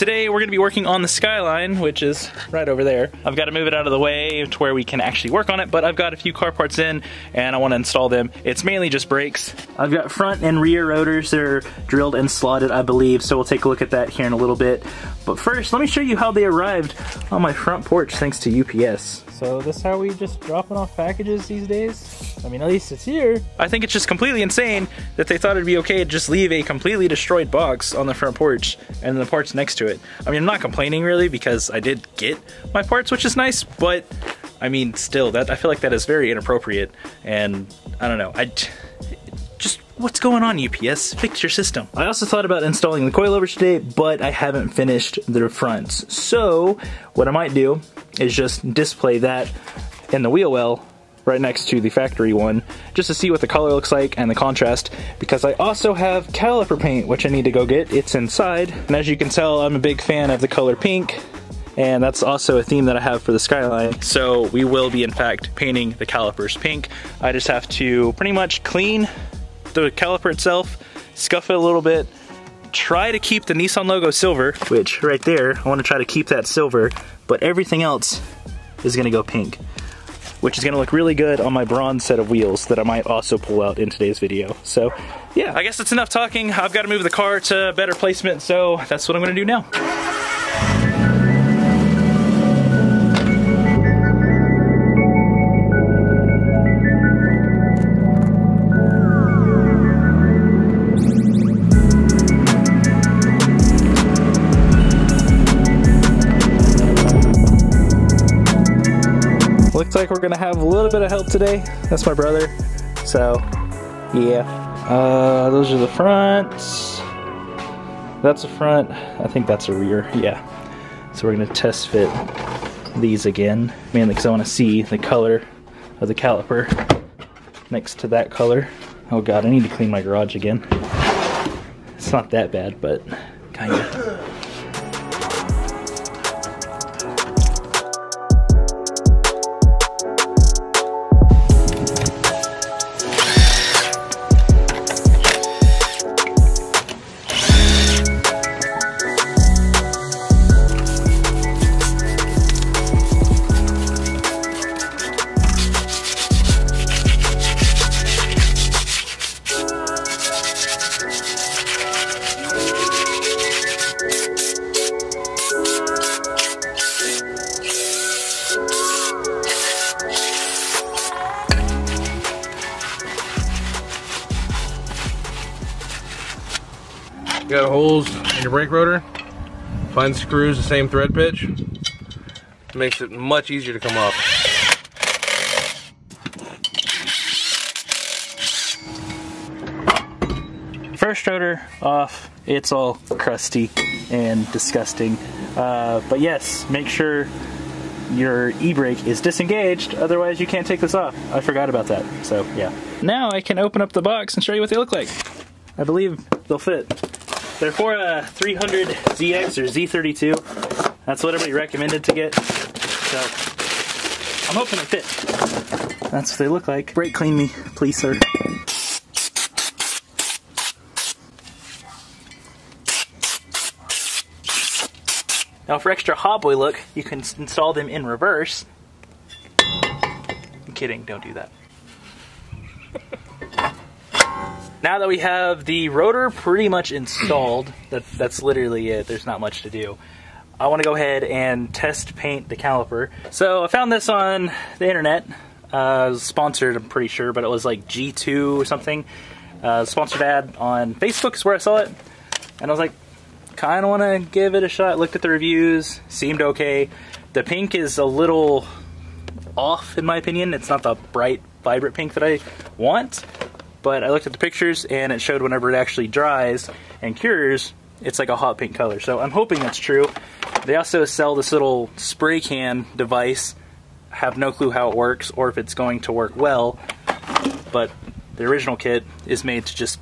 today we're gonna be working on the Skyline, which is right over there. I've got to move it out of the way to where we can actually work on it, but I've got a few car parts in and I wanna install them. It's mainly just brakes. I've got front and rear rotors. They're drilled and slotted, I believe, so we'll take a look at that here in a little bit. But first, let me show you how they arrived on my front porch thanks to UPS. So this is how we just dropping off packages these days? I mean, at least it's here. I think it's just completely insane that they thought it'd be okay to just leave a completely destroyed box on the front porch and the parts next to it. I mean, I'm not complaining really because I did get my parts, which is nice, but I mean, still, that I feel like that is very inappropriate, and I don't know. I just what's going on, UPS? Fix your system. I also thought about installing the coilovers today, but I haven't finished the fronts. So what I might do is just display that in the wheel well right next to the factory one just to see what the color looks like and the contrast because I also have caliper paint which I need to go get. It's inside and as you can tell I'm a big fan of the color pink and that's also a theme that I have for the Skyline. So we will be in fact painting the calipers pink. I just have to pretty much clean the caliper itself, scuff it a little bit, try to keep the Nissan logo silver, which right there, I wanna try to keep that silver, but everything else is gonna go pink, which is gonna look really good on my bronze set of wheels that I might also pull out in today's video. So yeah, I guess that's enough talking. I've gotta move the car to better placement, so that's what I'm gonna do now. Looks like we're gonna have a little bit of help today. That's my brother. So, yeah. Uh, those are the fronts. That's the front. I think that's a rear. Yeah. So we're gonna test fit these again, mainly because I want to see the color of the caliper next to that color. Oh god, I need to clean my garage again. It's not that bad, but kinda. Holes in your brake rotor. Find screws the same thread pitch. Makes it much easier to come off. First rotor off, it's all crusty and disgusting. Uh, but yes, make sure your e-brake is disengaged, otherwise you can't take this off. I forgot about that, so yeah. Now I can open up the box and show you what they look like. I believe they'll fit. They're for uh, a 300 ZX or Z32. That's what everybody recommended to get. So I'm hoping they fit. That's what they look like. Brake clean me, please, sir. Now for extra hot boy look, you can install them in reverse. I'm kidding, don't do that. now that we have the rotor pretty much installed, that, that's literally it, there's not much to do. I want to go ahead and test paint the caliper. So I found this on the internet. Uh, sponsored, I'm pretty sure, but it was like G2 or something. Uh, sponsored ad on Facebook is where I saw it. And I was like, kind of want to give it a shot. Looked at the reviews, seemed okay. The pink is a little off in my opinion. It's not the bright, vibrant pink that I want. But I looked at the pictures and it showed whenever it actually dries and cures, it's like a hot pink color. So I'm hoping that's true. They also sell this little spray can device. Have no clue how it works or if it's going to work well. But the original kit is made to just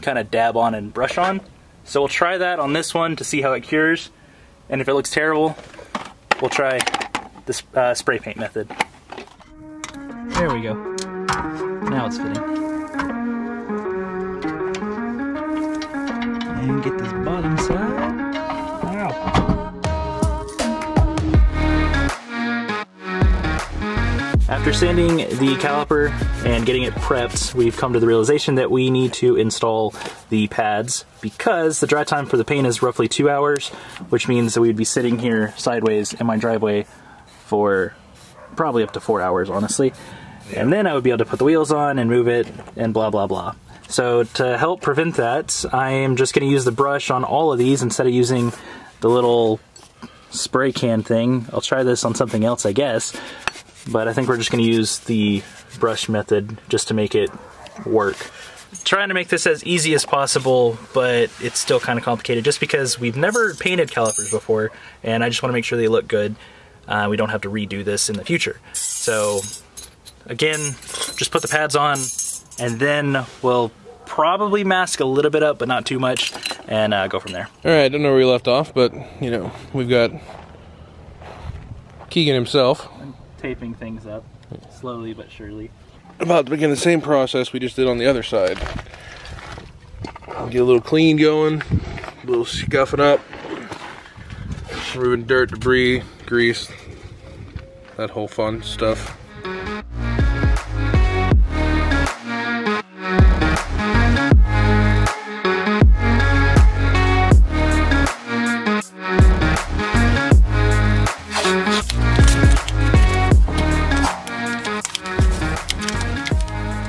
kind of dab on and brush on. So we'll try that on this one to see how it cures. And if it looks terrible, we'll try this uh, spray paint method. There we go. Now it's fitting. and get this bottom side. After sanding the caliper and getting it prepped, we've come to the realization that we need to install the pads because the dry time for the paint is roughly two hours, which means that we'd be sitting here sideways in my driveway for probably up to four hours, honestly. And then I would be able to put the wheels on and move it and blah, blah, blah. So to help prevent that, I am just gonna use the brush on all of these instead of using the little spray can thing. I'll try this on something else, I guess but I think we're just going to use the brush method just to make it work. Trying to make this as easy as possible, but it's still kind of complicated just because we've never painted calipers before, and I just want to make sure they look good. Uh, we don't have to redo this in the future. So, again, just put the pads on, and then we'll probably mask a little bit up, but not too much, and uh, go from there. All right, I don't know where we left off, but, you know, we've got Keegan himself taping things up slowly but surely. About to begin the same process we just did on the other side. Get a little clean going, a little scuffing up, removing dirt, debris, grease, that whole fun stuff.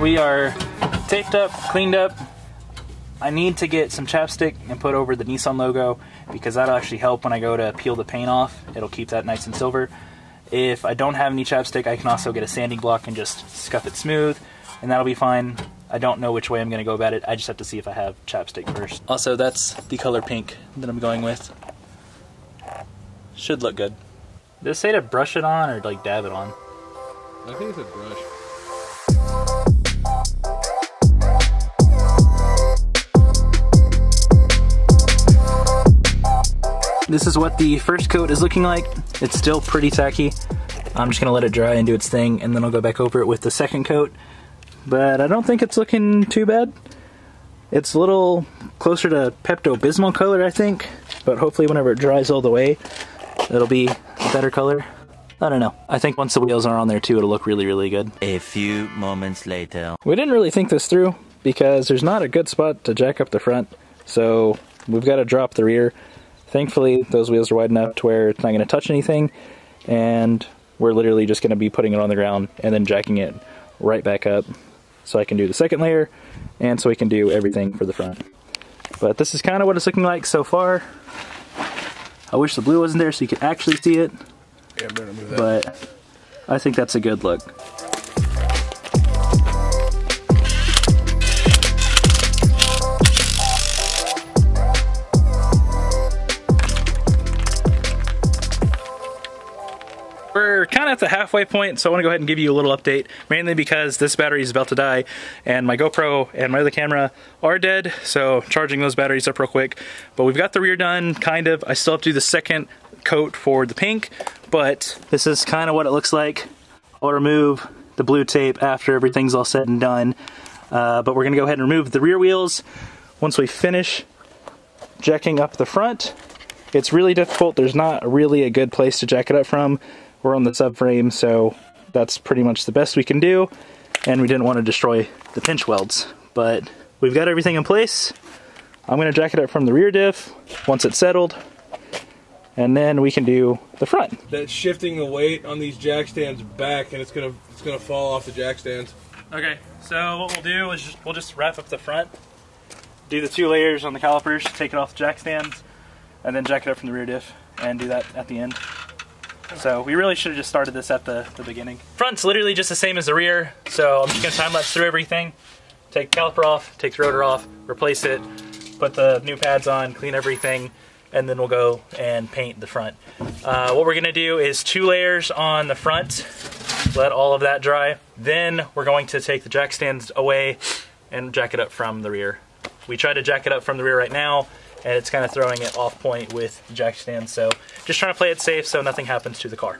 We are taped up, cleaned up. I need to get some chapstick and put over the Nissan logo because that'll actually help when I go to peel the paint off. It'll keep that nice and silver. If I don't have any chapstick, I can also get a sanding block and just scuff it smooth, and that'll be fine. I don't know which way I'm going to go about it. I just have to see if I have chapstick first. Also, that's the color pink that I'm going with. Should look good. Did it say to brush it on or like dab it on? I think it's a brush. This is what the first coat is looking like. It's still pretty tacky. I'm just gonna let it dry and do its thing and then I'll go back over it with the second coat. But I don't think it's looking too bad. It's a little closer to Pepto-Bismol color, I think. But hopefully whenever it dries all the way, it'll be better color. I don't know. I think once the wheels are on there too, it'll look really, really good. A few moments later. We didn't really think this through because there's not a good spot to jack up the front. So we've got to drop the rear. Thankfully, those wheels are wide enough to where it's not going to touch anything, and we're literally just going to be putting it on the ground and then jacking it right back up so I can do the second layer and so we can do everything for the front. But this is kind of what it's looking like so far. I wish the blue wasn't there so you could actually see it, Yeah, better move that. but I think that's a good look. We're kind of at the halfway point, so I want to go ahead and give you a little update, mainly because this battery is about to die, and my GoPro and my other camera are dead, so charging those batteries up real quick. But we've got the rear done, kind of. I still have to do the second coat for the pink, but this is kind of what it looks like. I'll remove the blue tape after everything's all said and done, uh, but we're going to go ahead and remove the rear wheels once we finish jacking up the front. It's really difficult. There's not really a good place to jack it up from. We're on the subframe, so that's pretty much the best we can do. And we didn't want to destroy the pinch welds. But we've got everything in place. I'm going to jack it up from the rear diff once it's settled. And then we can do the front. That's shifting the weight on these jack stands back, and it's gonna it's gonna fall off the jack stands. Okay, so what we'll do is just, we'll just wrap up the front, do the two layers on the calipers, take it off the jack stands, and then jack it up from the rear diff, and do that at the end. So we really should have just started this at the, the beginning. Front's literally just the same as the rear, so I'm just gonna time lapse through everything. Take caliper off, take the rotor off, replace it, put the new pads on, clean everything, and then we'll go and paint the front. Uh, what we're gonna do is two layers on the front, let all of that dry. Then we're going to take the jack stands away and jack it up from the rear. We tried to jack it up from the rear right now, and it's kind of throwing it off point with the jack stand. So just trying to play it safe so nothing happens to the car.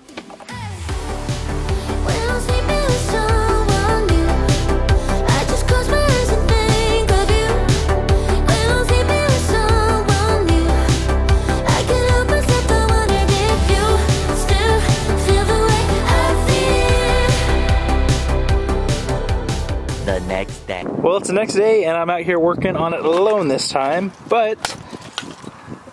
Well, it's the next day, and I'm out here working on it alone this time, but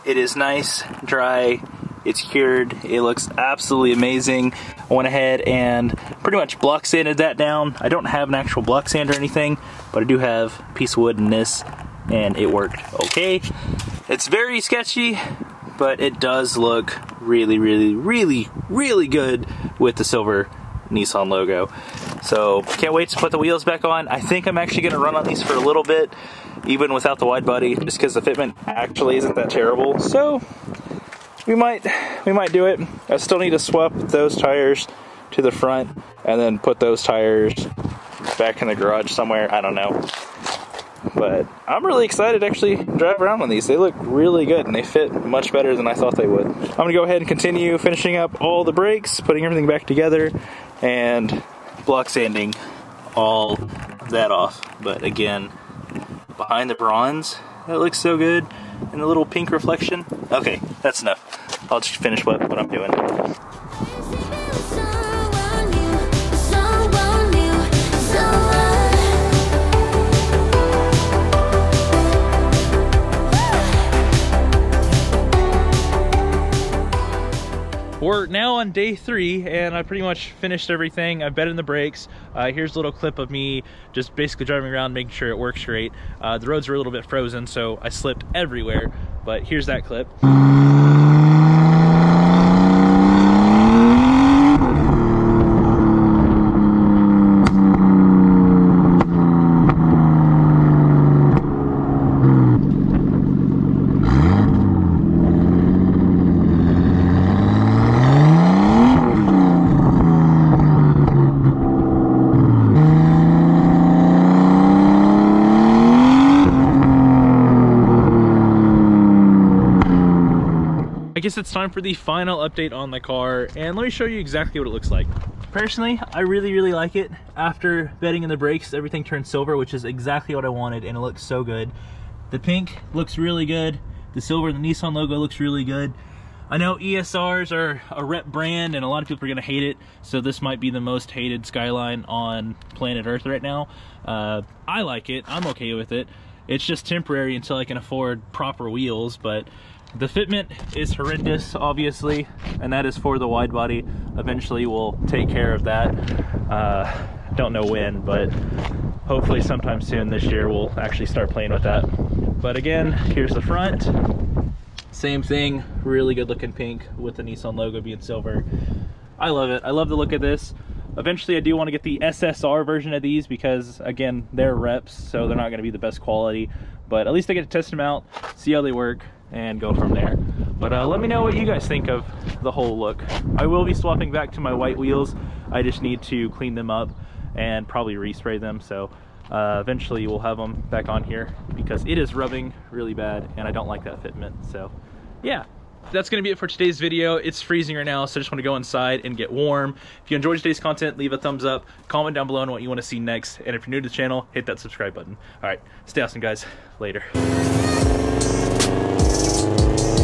it is nice, dry, it's cured, it looks absolutely amazing. I went ahead and pretty much block sanded that down. I don't have an actual block sand or anything, but I do have a piece of wood in this, and it worked okay. It's very sketchy, but it does look really, really, really, really good with the silver Nissan logo. So can't wait to put the wheels back on. I think I'm actually gonna run on these for a little bit, even without the wide body, just because the fitment actually isn't that terrible. So we might we might do it. I still need to swap those tires to the front and then put those tires back in the garage somewhere. I don't know. But I'm really excited to actually drive around on these. They look really good and they fit much better than I thought they would. I'm gonna go ahead and continue finishing up all the brakes, putting everything back together, and block sanding all that off. But again, behind the bronze, that looks so good. And the little pink reflection. Okay, that's enough. I'll just finish what, what I'm doing. Now on day three, and I pretty much finished everything. I've bed in the brakes. Uh, here's a little clip of me just basically driving around, making sure it works great. Uh, the roads were a little bit frozen, so I slipped everywhere, but here's that clip. Guess it's time for the final update on the car, and let me show you exactly what it looks like. Personally, I really, really like it. After bedding in the brakes, everything turned silver, which is exactly what I wanted, and it looks so good. The pink looks really good. The silver, the Nissan logo looks really good. I know ESRs are a rep brand, and a lot of people are gonna hate it, so this might be the most hated Skyline on planet Earth right now. Uh, I like it, I'm okay with it. It's just temporary until I can afford proper wheels, but the fitment is horrendous, obviously, and that is for the wide body. Eventually, we'll take care of that. Uh, don't know when, but hopefully, sometime soon this year, we'll actually start playing with that. But again, here's the front. Same thing, really good looking pink with the Nissan logo being silver. I love it. I love the look of this. Eventually, I do want to get the SSR version of these because, again, they're reps, so they're not going to be the best quality. But at least I get to test them out, see how they work, and go from there. But uh, let me know what you guys think of the whole look. I will be swapping back to my white wheels. I just need to clean them up and probably respray them. So uh, eventually we'll have them back on here because it is rubbing really bad and I don't like that fitment. So yeah, that's gonna be it for today's video. It's freezing right now, so I just wanna go inside and get warm. If you enjoyed today's content, leave a thumbs up, comment down below on what you wanna see next, and if you're new to the channel, hit that subscribe button. All right, stay awesome guys, later. Thank you.